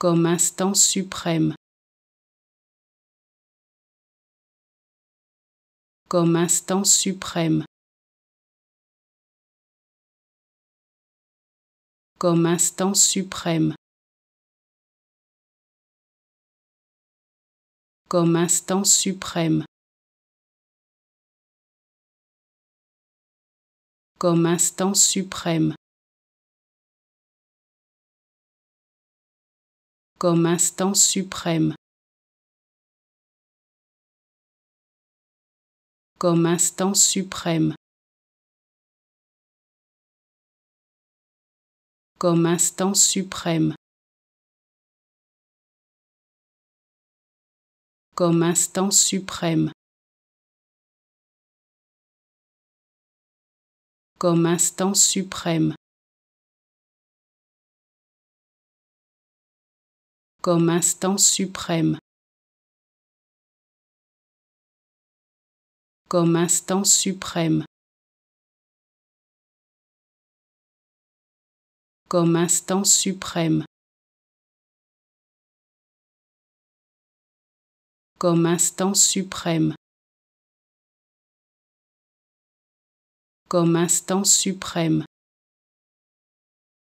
comme instant suprême, comme instant suprême, comme instant suprême, comme instant suprême, comme instant suprême. Comme instant suprême, comme instant suprême, comme instant suprême, comme instant suprême, comme instant suprême. Comme instant suprême, comme instant suprême, comme instant suprême, comme instant suprême, comme instant suprême.